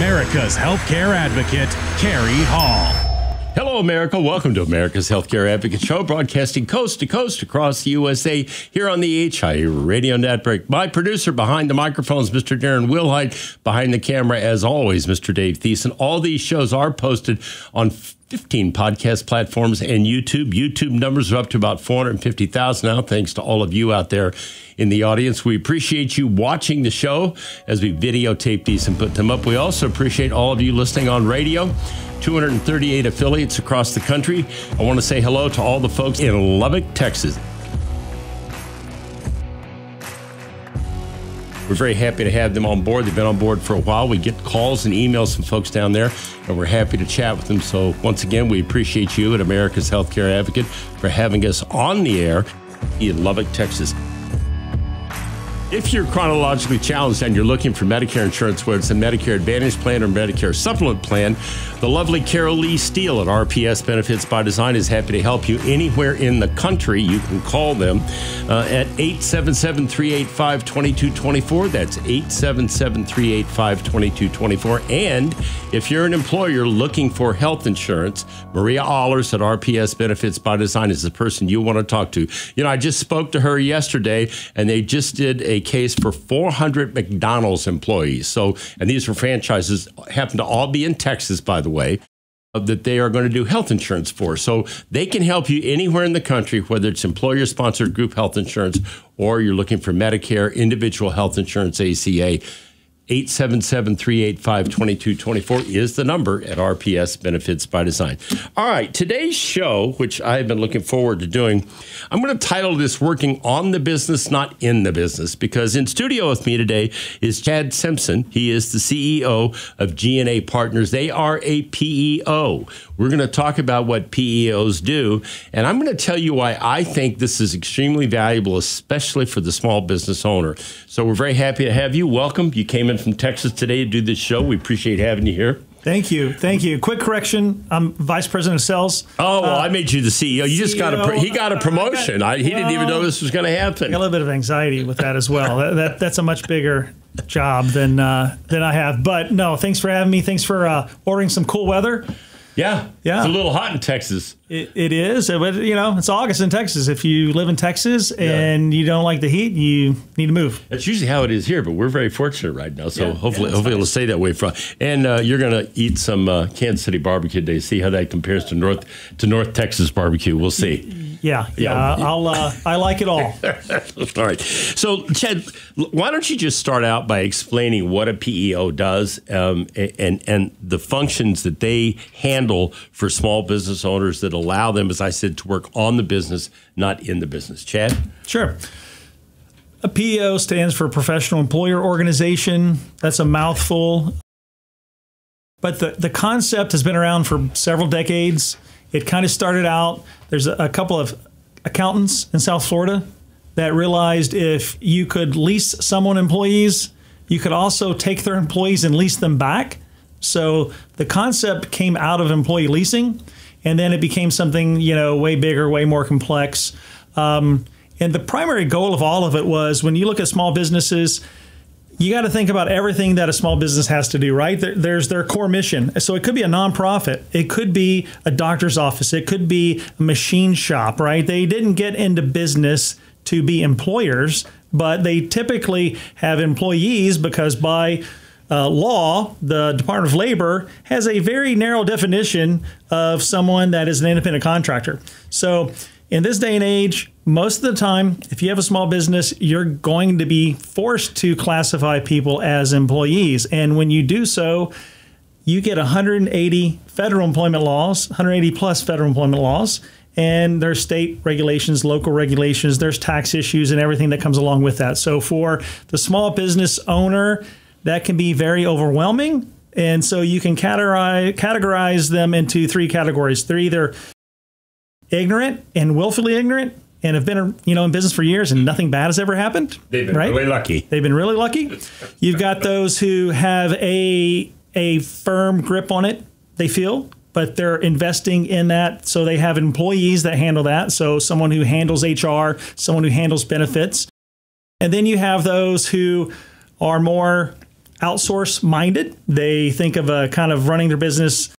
America's healthcare advocate, Cary Hall. Hello, America. Welcome to America's Healthcare Advocate Show, broadcasting coast to coast across the USA here on the HI Radio Network. My producer behind the microphones, Mr. Darren Wilhite. Behind the camera, as always, Mr. Dave Thiessen. All these shows are posted on 15 podcast platforms and YouTube. YouTube numbers are up to about 450,000 now, thanks to all of you out there in the audience. We appreciate you watching the show as we videotape these and put them up. We also appreciate all of you listening on radio. 238 affiliates across the country. I want to say hello to all the folks in Lubbock, Texas. We're very happy to have them on board. They've been on board for a while. We get calls and emails from folks down there, and we're happy to chat with them. So, once again, we appreciate you at America's Healthcare Advocate for having us on the air in Lubbock, Texas. If you're chronologically challenged and you're looking for Medicare insurance, whether it's a Medicare Advantage plan or Medicare Supplement plan, the lovely Carol Lee Steele at RPS Benefits by Design is happy to help you anywhere in the country. You can call them uh, at 877 385 2224. That's 877 385 2224. And if you're an employer looking for health insurance, Maria Allers at RPS Benefits by Design is the person you want to talk to. You know, I just spoke to her yesterday, and they just did a case for 400 McDonald's employees. So, and these are franchises, happen to all be in Texas, by the way that they are going to do health insurance for. So they can help you anywhere in the country, whether it's employer sponsored group health insurance or you're looking for Medicare, individual health insurance, ACA. 877 385 2224 is the number at RPS Benefits by Design. All right, today's show, which I've been looking forward to doing, I'm going to title this Working on the Business, Not in the Business, because in studio with me today is Chad Simpson. He is the CEO of G&A Partners. They are a PEO. We're going to talk about what PEOs do, and I'm going to tell you why I think this is extremely valuable, especially for the small business owner. So we're very happy to have you. Welcome. You came in from Texas today to do this show. We appreciate having you here. Thank you, thank you. Quick correction: I'm vice president of sales. Oh, well, uh, I made you the CEO. You just got a he got a promotion. I, he well, didn't even know this was going to happen. a little bit of anxiety with that as well. that, that, that's a much bigger job than uh, than I have. But no, thanks for having me. Thanks for uh, ordering some cool weather. Yeah, yeah. It's a little hot in Texas. It, it is, but you know, it's August in Texas. If you live in Texas and you don't like the heat, you need to move. That's usually how it is here, but we're very fortunate right now. So yeah, hopefully, yeah, hopefully it'll stay that way. For and uh, you're going to eat some uh, Kansas City barbecue today. See how that compares to North to North Texas barbecue. We'll see. Yeah, yeah. I'll. Uh, I like it all. all right. So, Chad, why don't you just start out by explaining what a PEO does um, and and the functions that they handle for small business owners that allow them, as I said, to work on the business, not in the business. Chad. Sure. A PEO stands for Professional Employer Organization. That's a mouthful. But the, the concept has been around for several decades. It kind of started out, there's a, couple of accountants in South Florida that realized if you could lease someone employees, you could also take their employees and lease them back. So the concept came out of employee leasing, and then it became something you know way bigger, way more complex. Um, and the primary goal of all of it was when you look at small businesses, you got to think about everything that a small business has to do, right? There, there's their core mission. So it could be a nonprofit, it could be a doctor's office, it could be a machine shop, right? They didn't get into business to be employers, but they typically have employees because by uh, law, the Department of Labor has a very narrow definition of someone that is an independent contractor. So in this day and age, most of the time, if you have a small business, you're going to be forced to classify people as employees. And when you do so, you get 180 federal employment laws, 180 plus federal employment laws, and there's state regulations, local regulations, there's tax issues, and everything that comes along with that. So for the small business owner, that can be very overwhelming. And so you can categorize, categorize them into three categories. They're either ignorant and willfully ignorant and have been you know in business for years and nothing bad has ever happened. They've been right? really lucky. They've been really lucky. You've got those who have a a firm grip on it. They feel, but they're investing in that, so they have employees that handle that. So someone who handles HR, someone who handles benefits, and then you have those who are more outsource minded. They think of a kind of running their business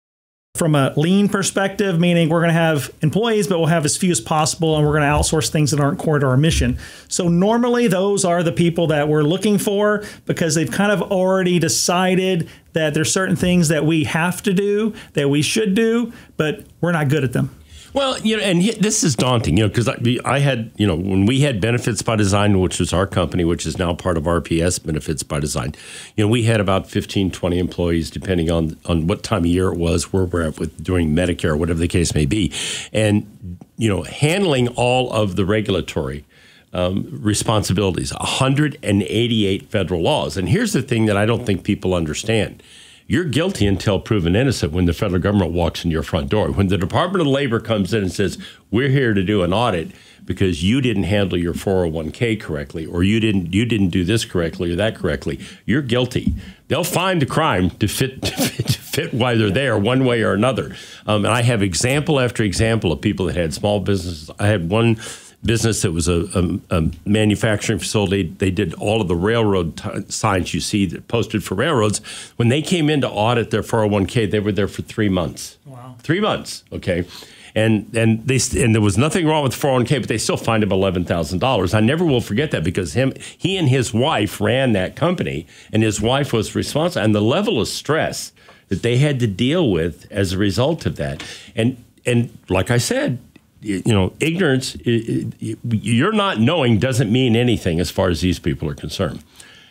from a lean perspective, meaning we're going to have employees, but we'll have as few as possible, and we're going to outsource things that aren't core to our mission. So normally, those are the people that we're looking for because they've kind of already decided that there's certain things that we have to do that we should do, but we're not good at them. Well, you know, and this is daunting, you know, because I, I, had, you know, when we had Benefits by Design, which was our company, which is now part of RPS Benefits by Design, you know, we had about 15, 20 employees, depending on, on what time of year it was, where we're at with doing Medicare, whatever the case may be. And, you know, handling all of the regulatory um, responsibilities, 188 federal laws. And here's the thing that I don't think people understand you're guilty until proven innocent when the federal government walks in your front door. When the Department of Labor comes in and says, "We're here to do an audit because you didn't handle your 401k correctly or you didn't you didn't do this correctly or that correctly," you're guilty. They'll find the crime to fit to fit, to fit why they're there one way or another. Um, and I have example after example of people that had small businesses. I had one business that was a, a, a, manufacturing facility. They did all of the railroad t- signs you see that posted for railroads. When they came in to audit their 401k, they were there for three months. Wow. Three months. Okay. And and they and there was nothing wrong with 401k, but they still fined him eleven thousand dollars. I never will forget that because him he and his wife ran that company, and his wife was responsible. And the level of stress that they had to deal with as a result of that, and and like I said, you know, ignorance, you're not knowing doesn't mean anything as far as these people are concerned.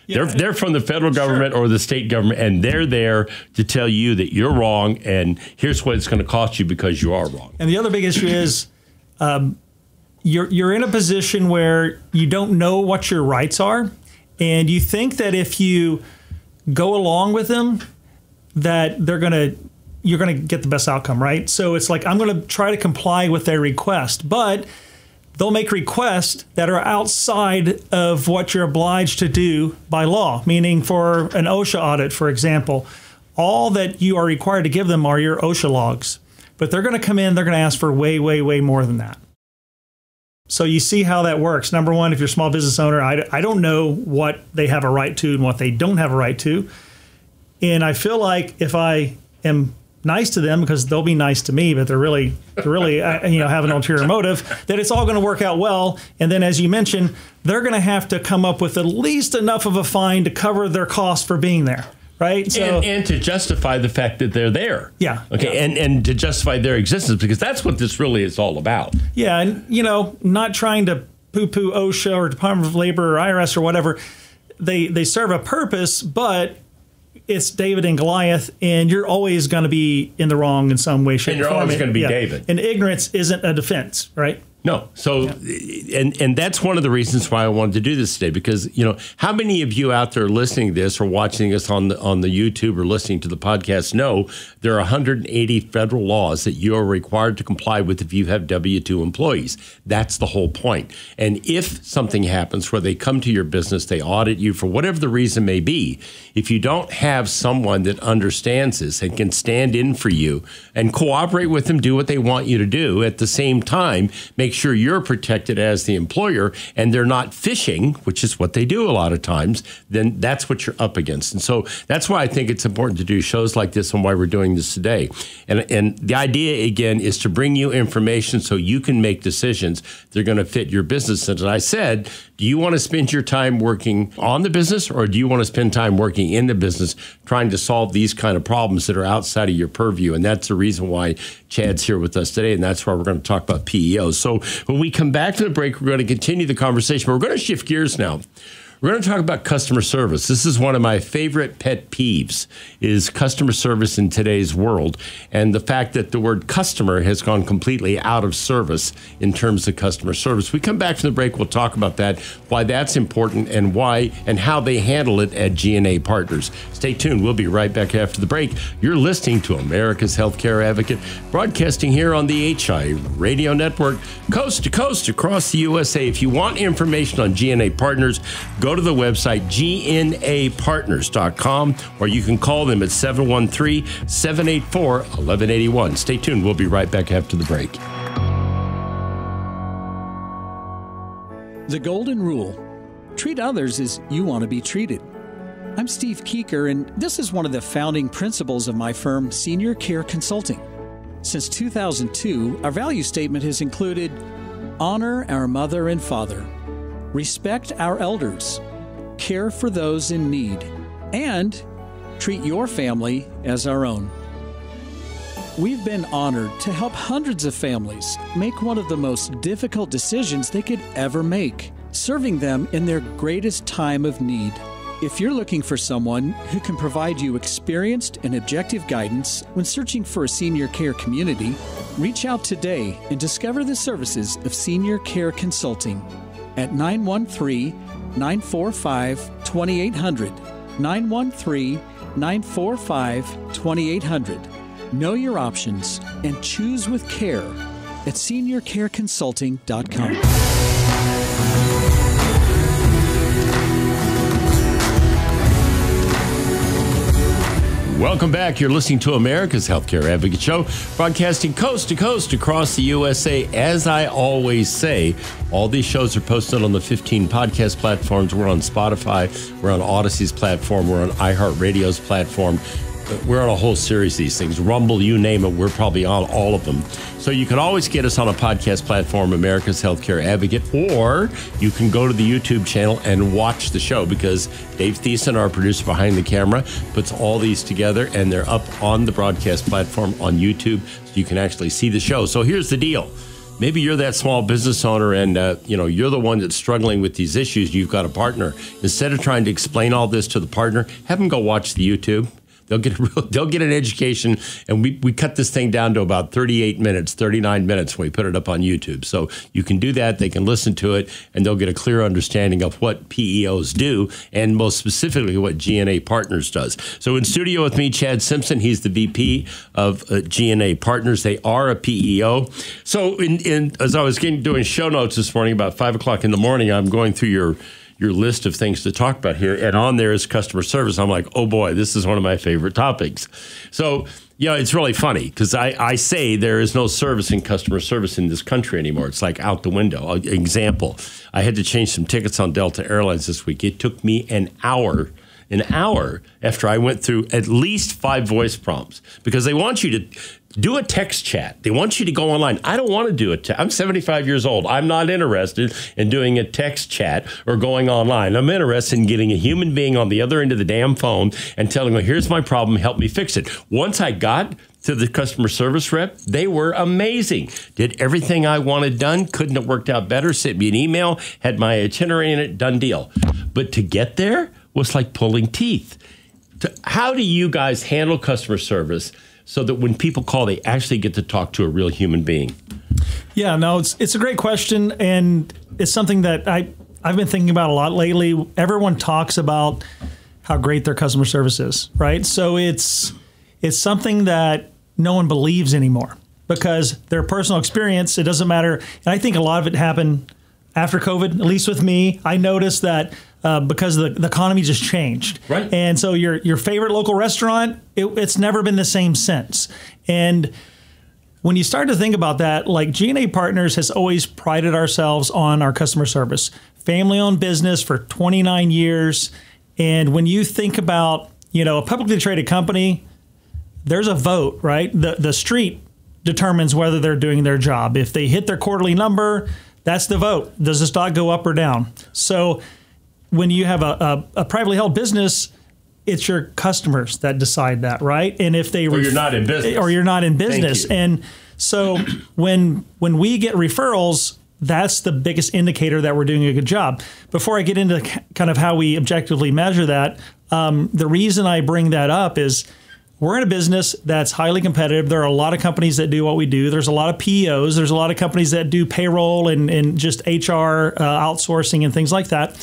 Yeah. They're, they're from the federal government sure. or the state government, and they're there to tell you that you're wrong, and here's what it's going to cost you because you are wrong. And the other big issue is um, you're, you're in a position where you don't know what your rights are, and you think that if you go along with them, that they're going to you're going to get the best outcome, right? So it's like I'm going to try to comply with their request, but they'll make requests that are outside of what you're obliged to do by law, meaning for an OSHA audit, for example, all that you are required to give them are your OSHA logs. But they're going to come in, they're going to ask for way, way, way more than that. So you see how that works. Number one, if you're a small business owner, I, I don't know what they have a right to and what they don't have a right to. And I feel like if I am nice to them because they'll be nice to me, but they're really, they're really, uh, you know, have an ulterior motive. That it's all going to work out well, and then as you mentioned, they're going to have to come up with at least enough of a fine to cover their cost for being there. Right, so, and, and to justify the fact that they're there. Yeah. Okay, yeah. and and to justify their existence because that's what this really is all about. Yeah, and you know, not trying to poo-poo OSHA or Department of Labor or IRS or whatever. They they serve a purpose, but it's David and Goliath, and you're always going to be in the wrong in some way, shape, and you're always going to be yeah. David. And ignorance isn't a defense, right? No. So, yeah. and and that's one of the reasons why I wanted to do this today because you know how many of you out there listening to this or watching us on the on the YouTube or listening to the podcast know there are 180 federal laws that you are required to comply with if you have W two employees. That's the whole point. And if something happens where they come to your business, they audit you for whatever the reason may be, if you don't have someone that understands this and can stand in for you and cooperate with them, do what they want you to do at the same time, make make sure you're protected as the employer and they're not fishing, which is what they do a lot of times, then that's what you're up against. And so that's why I think it's important to do shows like this and why we're doing this today. And, and the idea, again, is to bring you information so you can make decisions that are going to fit your business. And as I said, do you want to spend your time working on the business or do you want to spend time working in the business trying to solve these kind of problems that are outside of your purview? And that's the reason why Chad's here with us today. And that's why we're going to talk about PEOs. So when we come back to the break, we're going to continue the conversation, but we're going to shift gears now. We're going to talk about customer service. This is one of my favorite pet peeves is customer service in today's world and the fact that the word customer has gone completely out of service in terms of customer service. We come back from the break, we'll talk about that, why that's important and why and how they handle it at G&A Partners. Stay tuned. We'll be right back after the break. You're listening to America's Healthcare Advocate broadcasting here on the HI Radio Network coast to coast across the USA. If you want information on G&A Partners, go go to the website gnapartners.com or you can call them at 713 784 1181. Stay tuned. We'll be right back after the break. The Golden Rule treat others as you want to be treated. I'm Steve Keeker, and this is one of the founding principles of my firm, Senior Care Consulting. Since 2002, our value statement has included honor our mother and father, respect our elders, care for those in need, and treat your family as our own. We've been honored to help hundreds of families make one of the most difficult decisions they could ever make, serving them in their greatest time of need. If you're looking for someone who can provide you experienced and objective guidance when searching for a senior care community, reach out today and discover the services of Senior Care Consulting at 913 945 2800. 913 945 2800. Know your options and choose with care at seniorcareconsulting.com. Welcome back. You're listening to America's Healthcare Advocate Show, broadcasting coast to coast across the USA. As I always say, all these shows are posted on the 15 podcast platforms. We're on Spotify, we're on Odyssey's platform, we're on iHeartRadio's platform. We're on a whole series of these things. Rumble, you name it, we're probably on all of them. So you can always get us on a podcast platform, America's Healthcare Advocate, or you can go to the YouTube channel and watch the show because Dave Thiessen, our producer behind the camera, puts all these together and they're up on the broadcast platform on YouTube. So you can actually see the show. So here's the deal. Maybe you're that small business owner and uh, you know you're the one that's struggling with these issues. You've got a partner. Instead of trying to explain all this to the partner have them go watch the youtube They'll get a real, they'll get an education, and we, we cut this thing down to about 38 minutes, 39 minutes when we put it up on YouTube. So you can do that. They can listen to it, and they'll get a clear understanding of what PEOs do, and most specifically what G&A Partners does. So in studio with me, Chad Simpson. He's the VP of uh, G&A Partners. They are a PEO. So in, in as I was getting, doing show notes this morning, about five o'clock in the morning, I'm going through your your list of things to talk about here. And on there is customer service. I'm like, oh boy, this is one of my favorite topics. So, you know, it's really funny because I, I say there is no service in customer service in this country anymore. It's like out the window. Example, I had to change some tickets on Delta Airlines this week. It took me an hour an hour after I went through at least five voice prompts because they want you to do a text chat. They want you to go online. I don't want to do it. I'm 75 years old. I'm not interested in doing a text chat or going online. I'm interested in getting a human being on the other end of the damn phone and telling them, here's my problem, help me fix it. Once I got to the customer service rep, they were amazing. Did everything I wanted done, couldn't have worked out better, sent me an email, had my itinerary in it, done deal. But to get there was like pulling teeth. To, How do you guys handle customer service? so that when people call, they actually get to talk to a real human being? Yeah, no, it's it's a great question, and it's something that I I've been thinking about a lot lately. Everyone talks about how great their customer service is, right? So it's it's something that no one believes anymore because their personal experience. It doesn't matter, and I think a lot of it happened after COVID. At least with me, I noticed that uh, because the, the economy just changed. Right. And so your your favorite local restaurant, it, it's never been the same since. And when you start to think about that, like G&A Partners has always prided ourselves on our customer service. Family owned business for 29 years. And when you think about, you know, a publicly traded company, there's a vote, right? The the street determines whether they're doing their job. If they hit their quarterly number, that's the vote. Does the stock go up or down? So when you have a, a, a privately held business, it's your customers that decide that, right? And if they or you're not in business, or you're not in business, and so when when we get referrals, that's the biggest indicator that we're doing a good job. Before I get into kind of how we objectively measure that, um, the reason I bring that up is we're in a business that's highly competitive. There are a lot of companies that do what we do. There's a lot of PEOs. There's a lot of companies that do payroll and, and just HR uh, outsourcing and things like that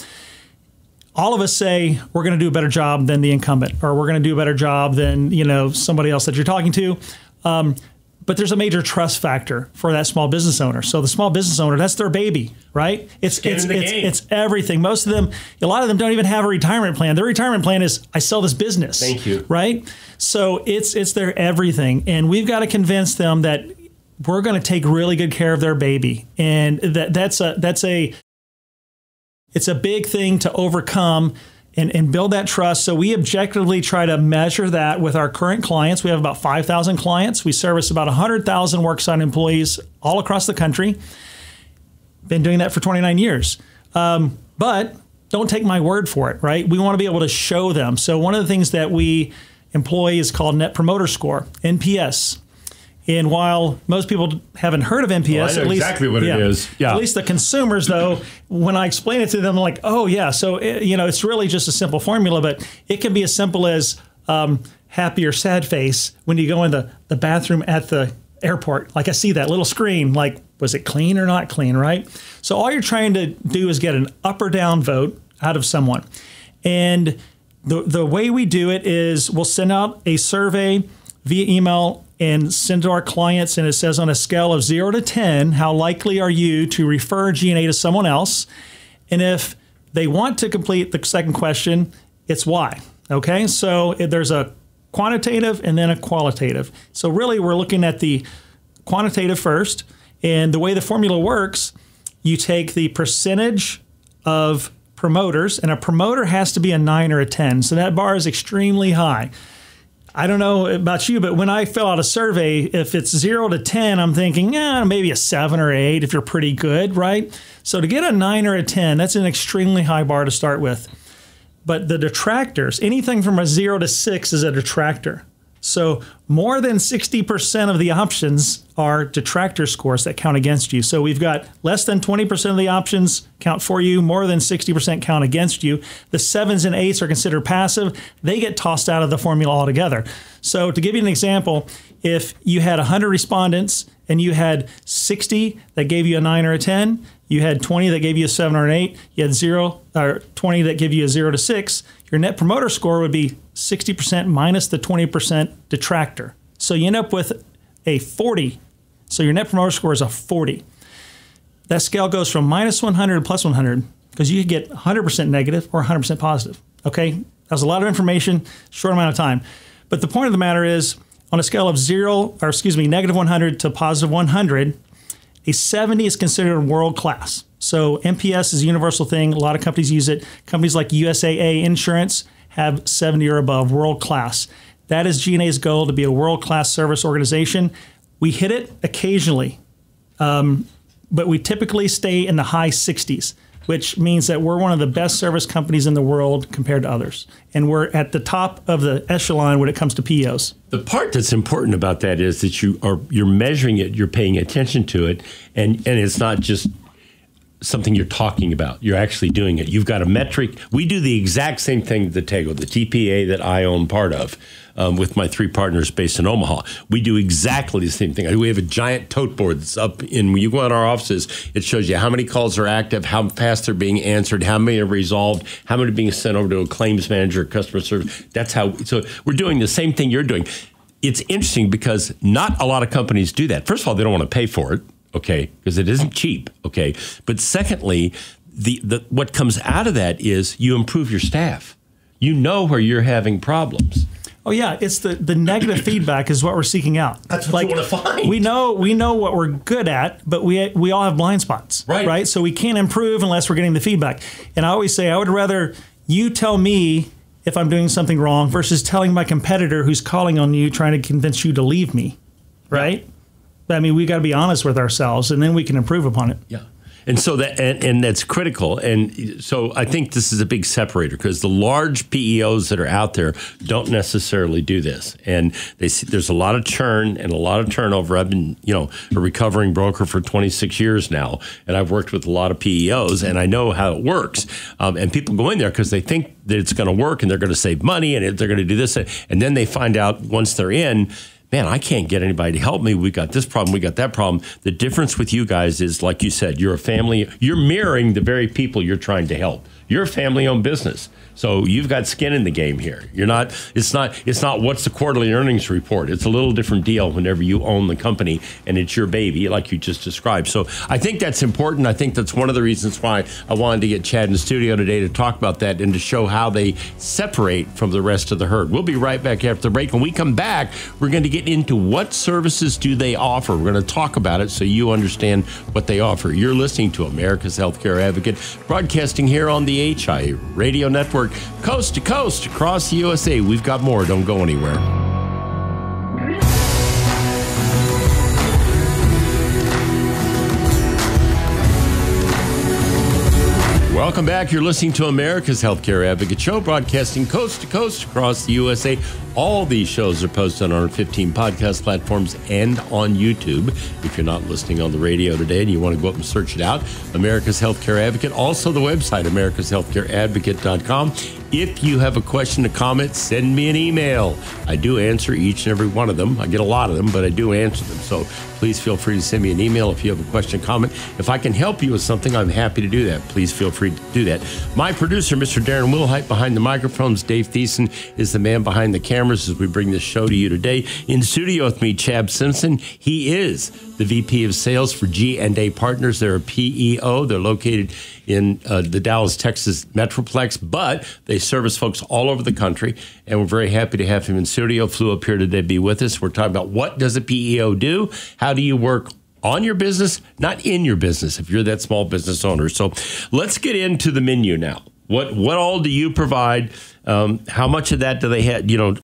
all of us say we're going to do a better job than the incumbent, or we're going to do a better job than you know somebody else that you're talking to. Um, but there's a major trust factor for that small business owner. So the small business owner, that's their baby, right? It's it's it's, game. it's everything. Most of them, a lot of them don't even have a retirement plan. Their retirement plan is I sell this business. Thank you. Right? So it's it's their everything. And we've got to convince them that we're going to take really good care of their baby. And that that's a that's a it's a big thing to overcome and, and build that trust. So we objectively try to measure that with our current clients. We have about 5,000 clients. We service about 100,000 worksite employees all across the country. Been doing that for 29 years. Um, but don't take my word for it, right? We want to be able to show them. So one of the things that we employ is called Net Promoter Score, NPS. And while most people haven't heard of NPS, Well, at least exactly what it is. Yeah. At least the consumers, though, when I explain it to them, like, oh yeah, so it, you know, it's really just a simple formula, but it can be as simple as um, happy or sad face when you go in the, the bathroom at the airport. Like I see that little screen, like was it clean or not clean, right? So all you're trying to do is get an up or down vote out of someone, and the the way we do it is we'll send out a survey via email and send to our clients and it says on a scale of 0 to 10 how likely are you to refer G&A to someone else? And if they want to complete the second question it's why okay? So there's a quantitative and then a qualitative. So really we're looking at the quantitative first and the way the formula works you take the percentage of promoters and a promoter has to be a 9 or a 10 so that bar is extremely high I don't know about you, but when I fill out a survey, if it's zero to 10, I'm thinking, yeah, maybe a seven or eight if you're pretty good, right? So to get a nine or a 10, that's an extremely high bar to start with. But the detractors, anything from a zero to six is a detractor. So more than 60% of the options are detractor scores that count against you. So we've got less than 20% of the options count for you, more than 60% count against you. The sevens and eights are considered passive. They get tossed out of the formula altogether. So to give you an example, if you had 100 respondents and you had 60 that gave you a 9 or a 10, you had 20 that gave you a 7 or an 8, you had 0 or 20 that give you a 0 to 6, your net promoter score would be 60% minus the 20% detractor. So you end up with a 40. So your net promoter score is a 40. That scale goes from minus 100 to plus 100 because you could get 100% negative or 100% positive. Okay? That was a lot of information, short amount of time. But the point of the matter is on a scale of 0 or excuse me, negative 100 to positive 100, a 70 is considered world class. So NPS is a universal thing. A lot of companies use it. Companies like USAA Insurance have 70 or above, world class. That is G&A's goal to be a world class service organization. We hit it occasionally, um, but we typically stay in the high 60s, which means that we're one of the best service companies in the world compared to others. And we're at the top of the echelon when it comes to POs. The part that's important about that is that you are you're measuring it, you're paying attention to it, and and it's not just something you're talking about. You're actually doing it. You've got a metric. We do the exact same thing at the Tego, the TPA that I own part of. Um, with my three partners based in Omaha, we do exactly the same thing. We have a giant tote board that's up in. When you go in our offices, it shows you how many calls are active, how fast they're being answered, how many are resolved, how many are being sent over to a claims manager, customer service. That's how. So we're doing the same thing you're doing. It's interesting because not a lot of companies do that. First of all, they don't want to pay for it okay, because it isn't cheap, okay. But secondly, the, the what comes out of that is you improve your staff. You know where you're having problems. Oh yeah, it's the the negative feedback is what we're seeking out. That's what you wanna find. We know we know what we're good at, but we we all have blind spots, Right. Right. So we can't improve unless we're getting the feedback. And I always say I would rather you tell me if I'm doing something wrong versus telling my competitor who's calling on you trying to convince you to leave me, right? I mean, we got to be honest with ourselves, and then we can improve upon it. Yeah. And so that and, and that's critical. And so I think this is a big separator because the large PEOs that are out there don't necessarily do this. And they see, there's a lot of churn and a lot of turnover. I've been, you know, a recovering broker for 26 years now, and I've worked with a lot of PEOs, and I know how it works. Um, and people go in there because they think that it's going to work and they're going to save money and they're going to do this, and then they find out once they're in man, I can't get anybody to help me. We got this problem, we got that problem. The difference with you guys is, like you said, you're a family, you're mirroring the very people you're trying to help. You're a family owned business. So you've got skin in the game here. You're not it's not it's not what's the quarterly earnings report. It's a little different deal whenever you own the company and it's your baby like you just described. So I think that's important. I think that's one of the reasons why I wanted to get Chad in the studio today to talk about that and to show how they separate from the rest of the herd. We'll be right back after the break. When we come back, we're going to get into what services do they offer. We're going to talk about it so you understand what they offer. You're listening to America's Healthcare Advocate broadcasting here on the HI Radio Network, coast to coast across the USA. We've got more. Don't go anywhere. Welcome back. You're listening to America's Healthcare Advocate Show, broadcasting coast to coast across the USA. All these shows are posted on our 15 podcast platforms and on YouTube. If you're not listening on the radio today and you want to go up and search it out, America's Healthcare Advocate, also the website, americashealthcareadvocate.com. If you have a question, a comment, send me an email. I do answer each and every one of them. I get a lot of them, but I do answer them. So please feel free to send me an email if you have a question, comment. If I can help you with something, I'm happy to do that. Please feel free to do that. My producer, Mr. Darren Wilhite, behind the microphones, Dave Thiessen is the man behind the cameras as we bring this show to you today. In studio with me, Chad Simpson. He is the VP of Sales for G&A Partners. They're a PEO. They're located in uh, the Dallas, Texas Metroplex, but they service folks all over the country. And we're very happy to have him in studio. Flew up here today to be with us. We're talking about what does a PEO do? How do you work on your business, not in your business, if you're that small business owner. So let's get into the menu now. What what all do you provide? Um, how much of that do they have? You know,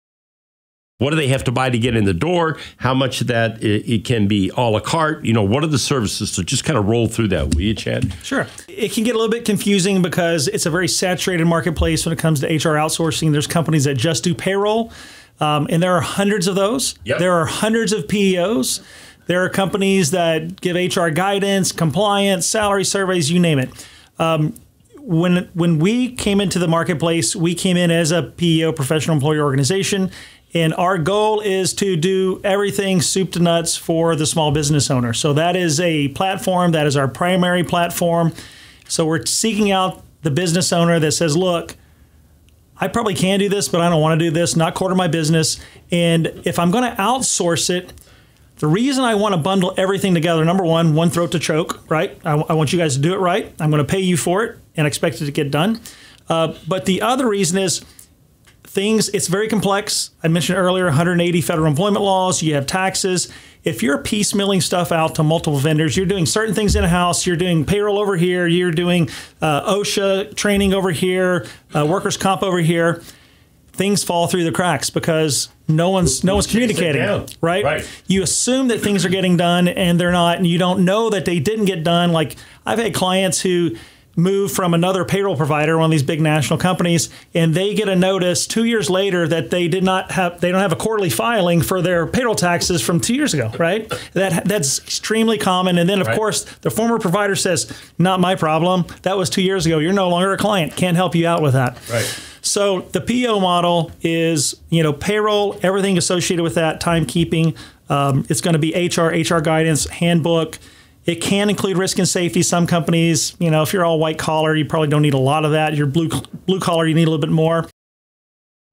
what do they have to buy to get in the door? How much of that it, it, can be all a la carte? You know, what are the services? So just kind of roll through that, will you, Chad? Sure. It can get a little bit confusing because it's a very saturated marketplace when it comes to HR outsourcing. There's companies that just do payroll, um, and there are hundreds of those. Yep. There are hundreds of PEOs. There are companies that give HR guidance, compliance, salary surveys, you name it. Um, when when we came into the marketplace, we came in as a PEO professional employer organization, and our goal is to do everything soup to nuts for the small business owner. So that is a platform, that is our primary platform. So we're seeking out the business owner that says, look, I probably can do this, but I don't want to do this, not to my business. And if I'm going to outsource it, the reason I want to bundle everything together, number one, one throat to choke, right? I, I want you guys to do it right. I'm going to pay you for it and expect it to get done. Uh, but the other reason is, things, it's very complex. I mentioned earlier 180 federal employment laws, you have taxes. If you're piecemealing stuff out to multiple vendors, you're doing certain things in a house, you're doing payroll over here, you're doing uh, OSHA training over here, uh, workers' comp over here. Things fall through the cracks because no one's no one's communicating, right? right? You assume that things are getting done and they're not, and you don't know that they didn't get done. Like I've had clients who move from another payroll provider, one of these big national companies, and they get a notice two years later that they did not have they don't have a quarterly filing for their payroll taxes from two years ago, right? That that's extremely common. And then of right. course the former provider says, "Not my problem. That was two years ago. You're no longer a client. Can't help you out with that." Right. So the PO model is you know payroll, everything associated with that, timekeeping. Um, it's going to be HR, HR guidance, handbook it can include risk and safety. Some companies, you know, if you're all white collar, you probably don't need a lot of that. You're blue blue collar, you need a little bit more.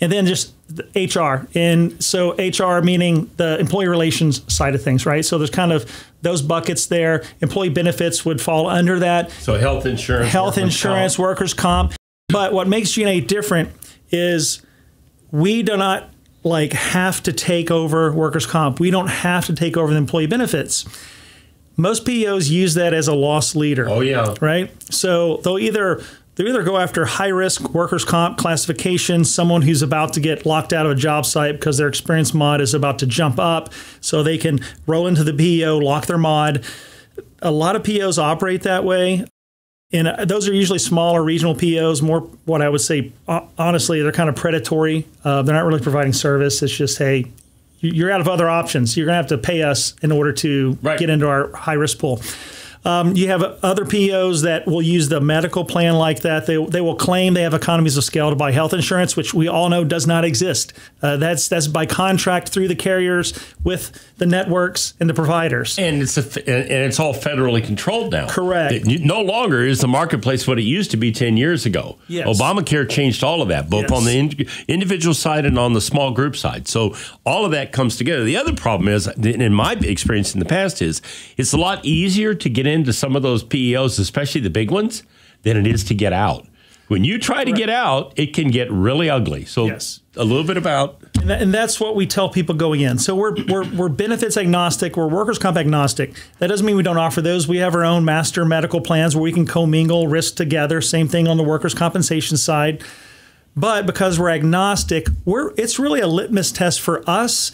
And then just HR. And so HR meaning the employee relations side of things, right? So there's kind of those buckets there. Employee benefits would fall under that. So health insurance, health workers insurance, comp. workers comp. But what makes G&A different is we do not like have to take over workers comp. We don't have to take over the employee benefits most PEOs use that as a loss leader. Oh yeah. Right? So they'll either they either go after high risk workers comp classification, someone who's about to get locked out of a job site because their experience mod is about to jump up, so they can roll into the PEO, lock their mod. A lot of POs operate that way. And uh, those are usually smaller regional POs, more what I would say, honestly, they're kind of predatory. Uh, they're not really providing service. It's just, hey, you're out of other options. You're going to have to pay us in order to right. get into our high risk pool. Um, you have other POs that will use the medical plan like that. They, they will claim they have economies of scale to buy health insurance, which we all know does not exist. Uh, that's that's by contract through the carriers with the networks and the providers. And it's a, and it's all federally controlled now. Correct. It, no longer is the marketplace what it used to be ten years ago. Yes. Obamacare changed all of that, both yes. on the in, individual side and on the small group side. So all of that comes together. The other problem is, in my experience in the past, is it's a lot easier to get into some of those PEOs, especially the big ones, than it is to get out. When you try to get out, it can get really ugly. So yes. a little bit about and, that, and, that's what we tell people going in. So we're, we're we're benefits agnostic, we're workers comp agnostic. That doesn't mean we don't offer those. We have our own master medical plans where we can commingle risk together. Same thing on the workers compensation side. But because we're agnostic, we're it's really a litmus test for us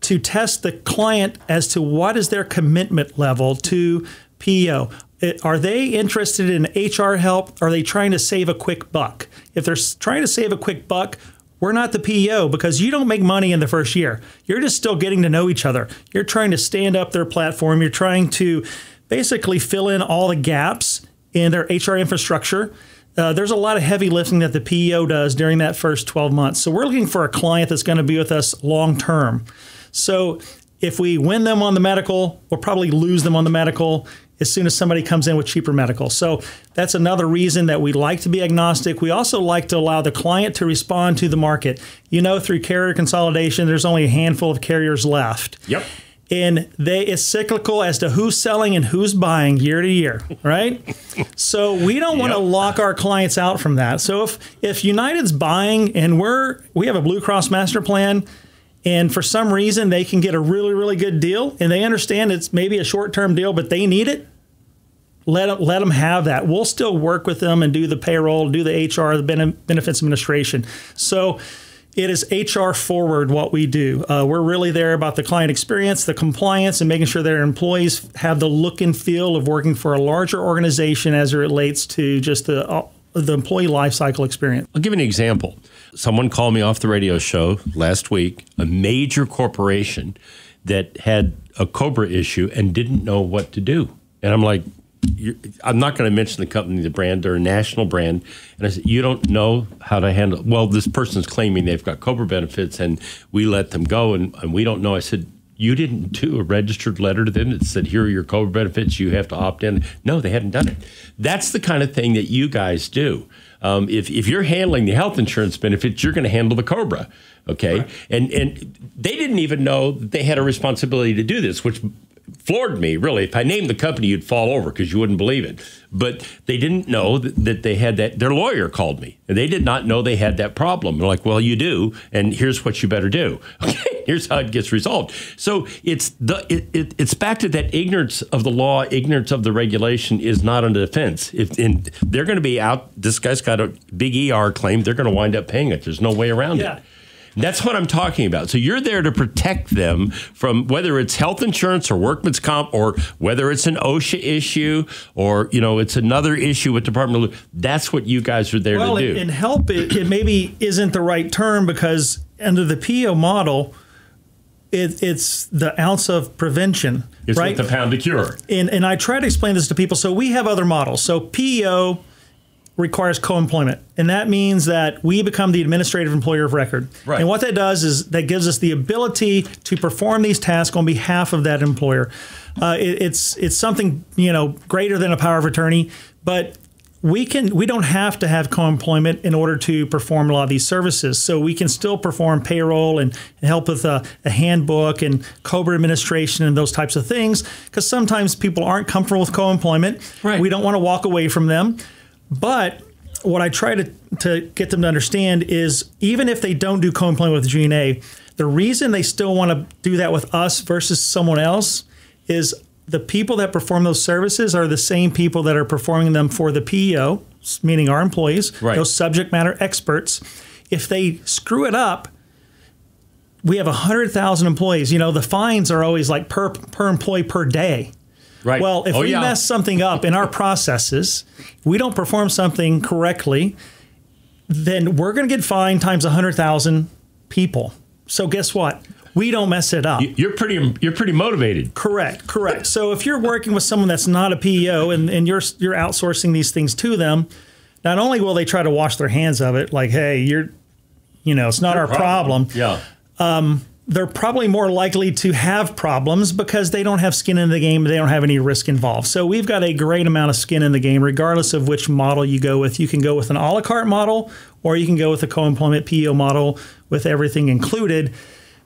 to test the client as to what is their commitment level to PEO. It, are they interested in HR help? Are they trying to save a quick buck? If they're trying to save a quick buck, we're not the PEO because you don't make money in the first year. You're just still getting to know each other. You're trying to stand up their platform. You're trying to basically fill in all the gaps in their HR infrastructure. Uh, there's a lot of heavy lifting that the PEO does during that first 12 months. So we're looking for a client that's going to be with us long term. So if we win them on the medical, we'll probably lose them on the medical as soon as somebody comes in with cheaper medical. So that's another reason that we like to be agnostic. We also like to allow the client to respond to the market. You know, through carrier consolidation, there's only a handful of carriers left. Yep. And they it's cyclical as to who's selling and who's buying year to year, right? so we don't want to Yep. lock our clients out from that. So if if United's buying and we're we have a Blue Cross master plan and for some reason they can get a really really good deal and they understand it's maybe a short-term deal but they need it let them, let them have that. We'll still work with them and do the payroll, do the HR, the benefits administration. So it is HR forward what we do. Uh, we're really there about the client experience, the compliance, and making sure their employees have the look and feel of working for a larger organization as it relates to just the uh, the employee life cycle experience. I'll give an example. Someone called me off the radio show last week, a major corporation that had a COBRA issue and didn't know what to do. And I'm like, I'm not going to mention the company, the brand, they're a national brand. And I said, You don't know how to handle Well, this person's claiming they've got COBRA benefits and we let them go and, and we don't know. I said, you didn't do a registered letter to them that said, here are your COBRA benefits, you have to opt in. No, they hadn't done it. That's the kind of thing that you guys do. Um, if, if you're handling the health insurance benefits, you're going to handle the COBRA. Okay. And, and they didn't even know that they had a responsibility to do this, which floored me, really. If I named the company, you'd fall over because you wouldn't believe it. But they didn't know that, that they had that. Their lawyer called me, and they did not know they had that problem. They're like, well, you do, and here's what you better do. Okay, here's how it gets resolved. So it's the it, it, it's back to that ignorance of the law, ignorance of the regulation is not a defense. If and they're going to be out, this guy's got a big ER claim. They're going to wind up paying it. There's no way around Yeah. it. That's what I'm talking about. So you're there to protect them from whether it's health insurance or workman's comp or whether it's an OSHA issue or you know it's another issue with Department of Labor. That's what you guys are there Well, to do. and, and help it, it maybe isn't the right term because under the PO model, it, it's the ounce of prevention, it's right? the pound to cure. and, and I try to explain this to people. So we have other models. So PEO requires co-employment, and that means that we become the administrative employer of record. Right. And what that does is that gives us the ability to perform these tasks on behalf of that employer. Uh, it, it's it's something you know greater than a power of attorney, but we can we don't have to have co-employment in order to perform a lot of these services. So we can still perform payroll and, and help with a, a handbook and COBRA administration and those types of things. Because sometimes people aren't comfortable with co-employment. Right. We don't want to walk away from them. But what I try to, to get them to understand is even if they don't do co-employment with G&A, the reason they still want to do that with us versus someone else is the people that perform those services are the same people that are performing them for the PEO, meaning our employees, Right. those subject matter experts. If they screw it up, we have 100,000 employees. You know, the fines are always like per, per employee per day. Right. Well, if Oh, we yeah. mess something up in our processes, we don't perform something correctly, then we're going to get fined times 100,000 people. So guess what? We don't mess it up. You're pretty you're pretty motivated. Correct, correct. So if you're working with someone that's not a PEO and, and you're you're outsourcing these things to them, not only will they try to wash their hands of it, like, hey, you're, you know, it's not our problem. Yeah. Um, They're probably more likely to have problems because they don't have skin in the game. They don't have any risk involved. So we've got a great amount of skin in the game, regardless of which model you go with. You can go with an a la carte model, or you can go with a co-employment PEO model with everything included.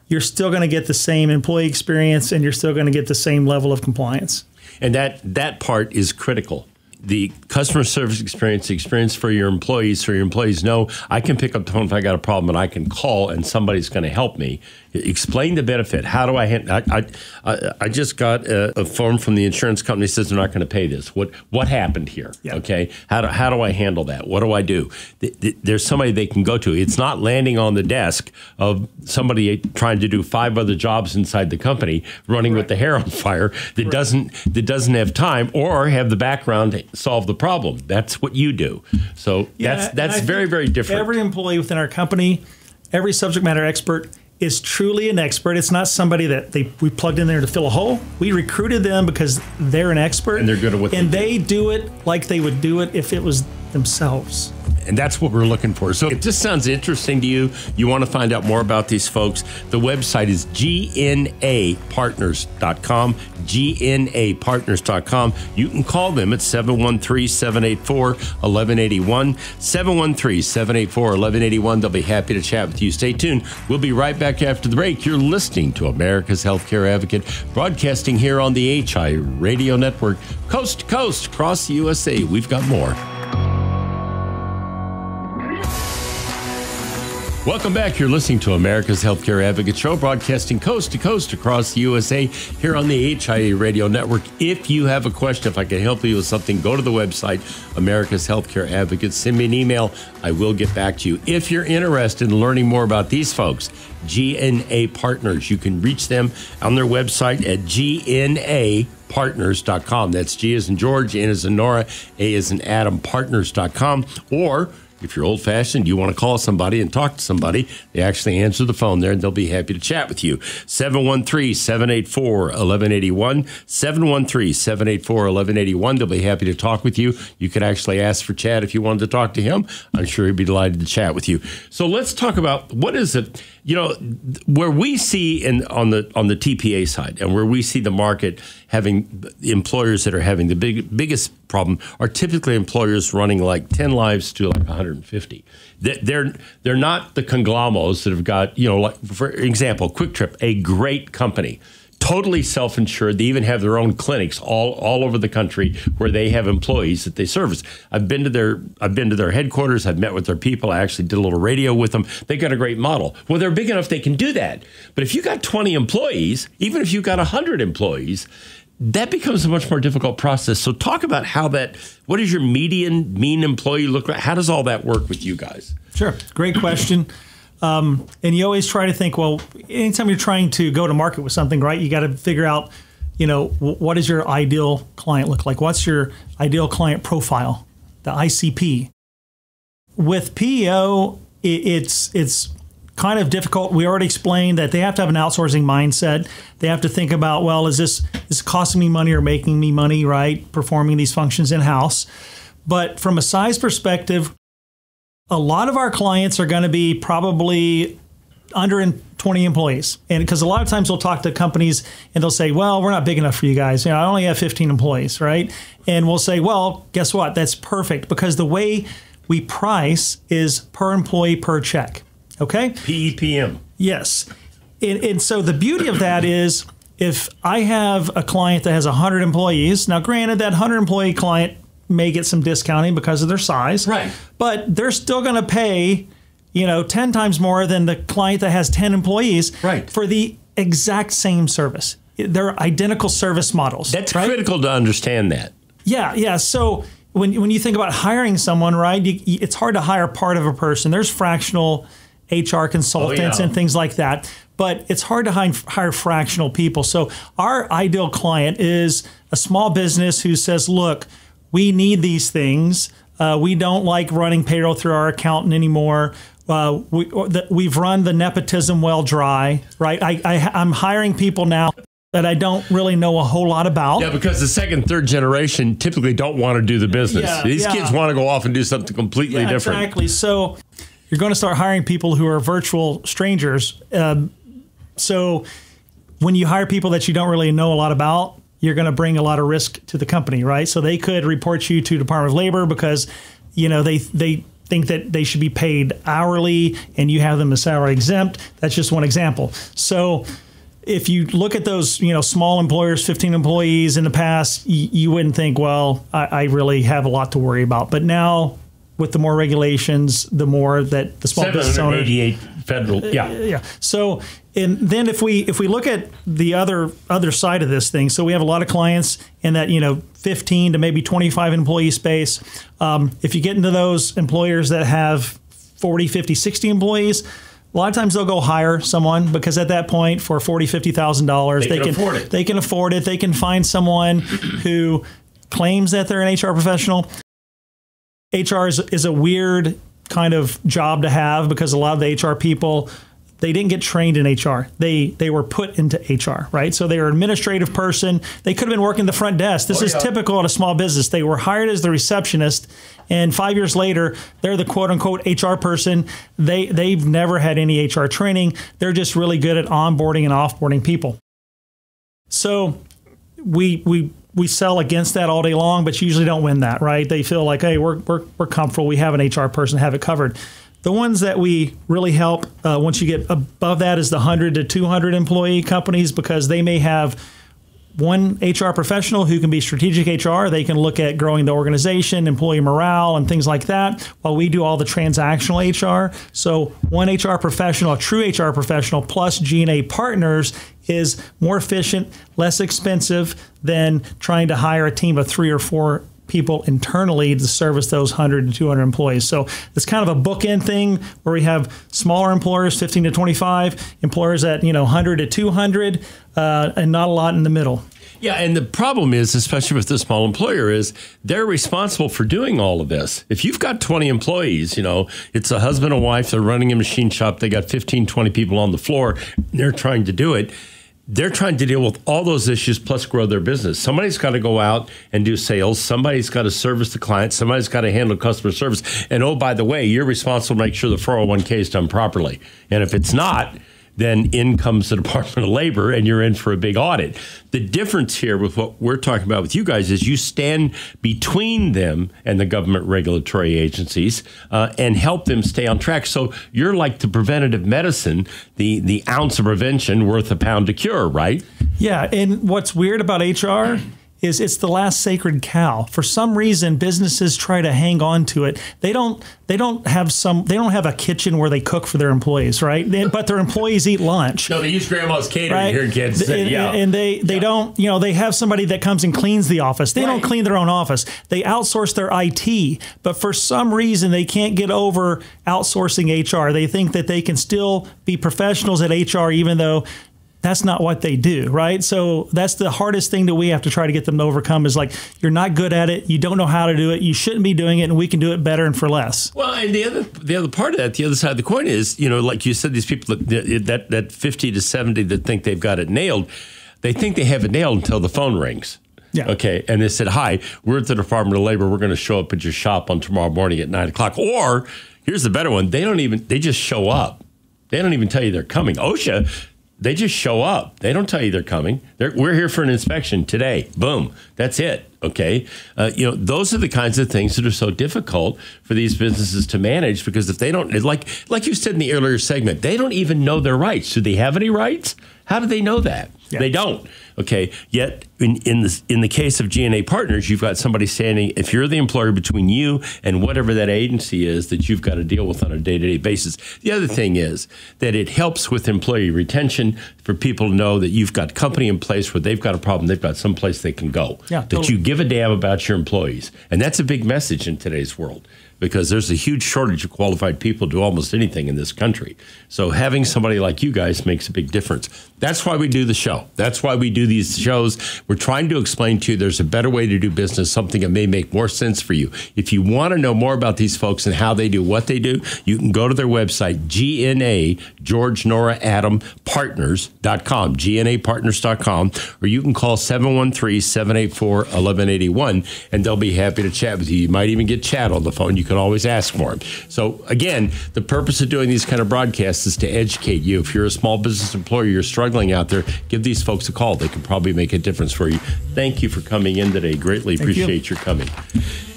You're still going to get the same employee experience, and you're still going to get the same level of compliance. And that that part is critical. the customer service experience, the experience for your employees, so your employees know I can pick up the phone if I got a problem and I can call and somebody's going to help me. Explain the benefit. How do I? I I, I just got a, a form from the insurance company says they're not going to pay this. What what happened here? Yeah. Okay. How do how do I handle that? What do I do? Th- th- There's somebody they can go to. It's not landing on the desk of somebody trying to do five other jobs inside the company, running with the hair on fire that doesn't that doesn't have time or have the background to solve the problem. That's what you do. So Yeah, that's that's very very different. Every employee within our company, every subject matter expert is truly an expert. It's not somebody that they we plugged in there to fill a hole. We recruited them because they're an expert And they're good at what and they they do it like they would do it if it was themselves. And that's what we're looking for. So if this sounds interesting to you, you want to find out more about these folks, the website is gnapartners.com, gnapartners.com. You can call them at 713-784-1181, 713-784-1181. They'll be happy to chat with you. Stay tuned. We'll be right back after the break. You're listening to America's Healthcare Advocate, broadcasting here on the HI Radio Network, coast to coast across the USA. We've got more. Welcome back. You're listening to America's Healthcare Advocate Show, broadcasting coast to coast across the USA here on the HIA Radio Network. If you have a question, if I can help you with something, go to the website, America's Healthcare Advocate. Send me an email. I will get back to you. If you're interested in learning more about these folks, G&A Partners, you can reach them on their website at gnapartners.com. That's G as in George, N as in Nora, A as in Adam, partners.com. Or if you're old fashioned, you want to call somebody and talk to somebody, they actually answer the phone there and they'll be happy to chat with you. 713 784 1181. 713 784 1181. They'll be happy to talk with you. You could actually ask for Chad if you wanted to talk to him. I'm sure he'd be delighted to chat with you. So let's talk about what is it, you know, where we see in on the on the TPA side and where we see the market having employers that are having the big biggest problem are typically employers running like 10 lives to like 150 They- they're they're not the conglomerates that have got you know like for example QuikTrip a great company totally self-insured they even have their own clinics all all over the country where they have employees that they service i've been to their i've been to their headquarters i've met with their people i actually did a little radio with them they got a great model well they're big enough they can do that but if you got 20 employees even if you got 100 employees that becomes a much more difficult process. So talk about how that what does your median mean employee look like? How does all that work with you guys? Sure. Great question. Um, and you always try to think, well, anytime you're trying to go to market with something, right, you got to figure out, you know, wh- what does your ideal client look like? What's your ideal client profile, the ICP? With PEO, i- it's it's kind of difficult. We already explained that they have to have an outsourcing mindset. They have to think about, well, is this is costing me money or making me money, right? Performing these functions in house. But from a size perspective, a lot of our clients are going to be probably under 20 employees. And because a lot of times we'll talk to companies and they'll say, well, we're not big enough for you guys. You know, I only have 15 employees, right? And we'll say, well, guess what? That's perfect because the way we price is per employee per check. Okay? PEPM. Yes. And, and so the beauty of that is if I have a client that has 100 employees, now granted that 100 employee client may get some discounting because of their size. Right. But they're still going to pay, you know, 10 times more than the client that has 10 employees Right. for the exact same service. They're identical service models. That's right? critical to understand that. Yeah, yeah. So when when you think about hiring someone, right, you, it's hard to hire part of a person. There's fractional HR consultants Oh, yeah. and things like that, but it's hard to hire, hire fractional people. So our ideal client is a small business who says, "Look, we need these things. Uh, we don't like running payroll through our accountant anymore." Uh, we, or the, we've run the nepotism well dry, right? I, I, I'm hiring people now that I don't really know a whole lot about. Yeah, because the second, third generation typically don't want to do the business. Yeah, These yeah. kids want to go off and do something completely Yeah, different. Exactly. So you're going to start hiring people who are virtual strangers. Um, so when you hire people that you don't really know a lot about, you're going to bring a lot of risk to the company, right? So they could report you to Department of Labor because you know they they think that they should be paid hourly and you have them as salary exempt. That's just one example. So if you look at those, you know, small employers, 15 employees in the past, you, you wouldn't think, well, I, I, really have a lot to worry about. But now, with the more regulations, the more that the small business owner, 88 federal, yeah, uh, yeah. So, and then if we if we look at the other other side of this thing, so we have a lot of clients in that you know 15 to maybe 25 employee space. Um, if you get into those employers that have 40, 50, 60 employees a lot of times they'll go hire someone because at that point, for forty, fifty thousand dollars, they, they can, afford it. They can afford it. They can find someone who claims that they're an HR professional. HR is, is a weird kind of job to have because a lot of the HR people they didn't get trained in HR. They they were put into HR, right? So they were an administrative person. They could have been working the front desk. This oh, is yeah. typical at a small business. They were hired as the receptionist, and five years later, they're the quote unquote HR person. They they've never had any HR training. They're just really good at onboarding and offboarding people. So we we we sell against that all day long, but you usually don't win that, right? They feel like, hey, we're, we're, we're comfortable. We have an HR person, have it covered. The ones that we really help uh, once you get above that is the 100 to 200 employee companies because they may have one HR professional who can be strategic HR. They can look at growing the organization, employee morale, and things like that, while we do all the transactional HR. So, one HR professional, a true HR professional, plus G&A partners is more efficient, less expensive than trying to hire a team of three or four people internally to service those 100 to 200 employees. So it's kind of a bookend thing where we have smaller employers, 15 to 25, employers at you know 100 to 200, uh, and not a lot in the middle. Yeah, and the problem is, especially with the small employer, is they're responsible for doing all of this. If you've got 20 employees, you know, it's a husband and wife, they're running a machine shop, they got 15, 20 people on the floor, they're trying to do it they're trying to deal with all those issues plus grow their business. Somebody's got to go out and do sales. Somebody's got to service the client. Somebody's got to handle customer service. And oh, by the way, you're responsible to make sure the 401k is done properly. And if it's not, then in comes the Department of Labor and you're in for a big audit. The difference here with what we're talking about with you guys is you stand between them and the government regulatory agencies uh, and help them stay on track. So you're like the preventative medicine, the, the ounce of prevention worth a pound to cure, right? Yeah. And what's weird about HR is it's the last sacred cow. For some reason, businesses try to hang on to it. They don't. They don't have some. They don't have a kitchen where they cook for their employees, right? They, but their employees eat lunch. No, they use grandma's catering right? here City. And, yeah, and they they yeah. don't. You know, they have somebody that comes and cleans the office. They right. don't clean their own office. They outsource their IT. But for some reason, they can't get over outsourcing HR. They think that they can still be professionals at HR, even though that's not what they do, right? So that's the hardest thing that we have to try to get them to overcome is like you're not good at it, you don't know how to do it, you shouldn't be doing it, and we can do it better and for less. Well, and the other the other part of that, the other side of the coin is, you know, like you said, these people that that, that fifty to seventy that think they've got it nailed, they think they have it nailed until the phone rings. Yeah. Okay. And they said, Hi, we're at the Department of Labor. We're going to show up at your shop on tomorrow morning at nine o'clock. Or here's the better one. They don't even, they just show up. They don't even tell you they're coming. OSHA they just show up. They don't tell you they're coming. They're, we're here for an inspection today. Boom. That's it. Okay. Uh, you know, those are the kinds of things that are so difficult for these businesses to manage because if they don't, like, like you said in the earlier segment, they don't even know their rights. Do they have any rights? How do they know that? Yeah. They don't. Okay. Yet in, in the in the case of G&A partners, you've got somebody standing. If you're the employer between you and whatever that agency is that you've got to deal with on a day to day basis. The other thing is that it helps with employee retention for people to know that you've got company in place where they've got a problem, they've got some place they can go. Yeah, that totally. you give a damn about your employees, and that's a big message in today's world because there's a huge shortage of qualified people to do almost anything in this country. So having somebody like you guys makes a big difference. That's why we do the show. That's why we do these shows. We're trying to explain to you there's a better way to do business, something that may make more sense for you. If you want to know more about these folks and how they do what they do, you can go to their website, GNA, George Nora Adam Partners.com, GNAPartners.com, or you can call 713 784 1181 and they'll be happy to chat with you. You might even get Chad on the phone. You can always ask for them. So, again, the purpose of doing these kind of broadcasts is to educate you. If you're a small business employer, you're struggling out there, give these folks a call. They can probably make a difference for you. Thank you for coming in today. Greatly appreciate you. your coming.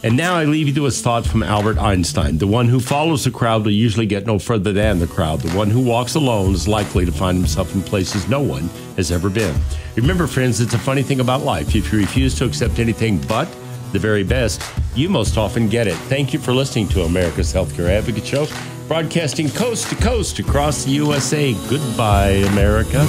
And now I leave you to a thought from Albert Einstein. The one who follows the crowd will usually get no further than the crowd. The one who walks alone is likely to find himself in places no one has ever been. Remember, friends, it's a funny thing about life. If you refuse to accept anything but the very best, you most often get it. Thank you for listening to America's Healthcare Advocate Show, broadcasting coast to coast across the USA. Goodbye, America.